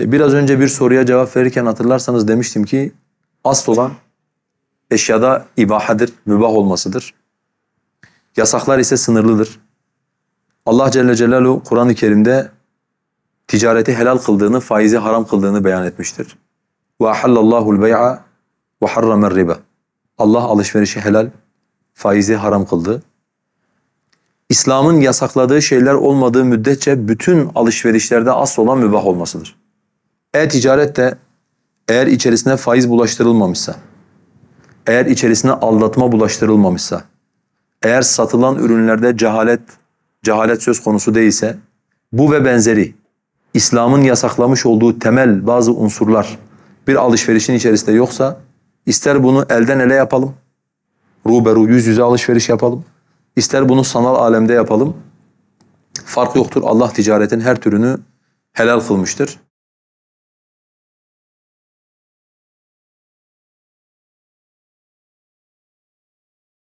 E, Biraz önce bir soruya cevap verirken hatırlarsanız demiştim ki asıl olan eşyada ibahadır, mübah olmasıdır. Yasaklar ise sınırlıdır. Allah Celle Celaluhu Kur'an-ı Kerim'de ticareti helal kıldığını, faizi haram kıldığını beyan etmiştir. وَاَحَلَّ اللّٰهُ الْبَيْعَ وَحَرَّمَ الرِّبَى Allah alışverişi helal, faizi haram kıldı. İslam'ın yasakladığı şeyler olmadığı müddetçe bütün alışverişlerde asıl olan mübah olmasıdır. E-ticaret de eğer içerisine faiz bulaştırılmamışsa, eğer içerisine aldatma bulaştırılmamışsa, eğer satılan ürünlerde cehalet, cehalet söz konusu değilse, bu ve benzeri İslam'ın yasaklamış olduğu temel bazı unsurlar bir alışverişin içerisinde yoksa, ister bunu elden ele yapalım, ruberu yüz yüze alışveriş yapalım, ister bunu sanal alemde yapalım, fark yoktur. Allah ticaretin her türünü helal kılmıştır.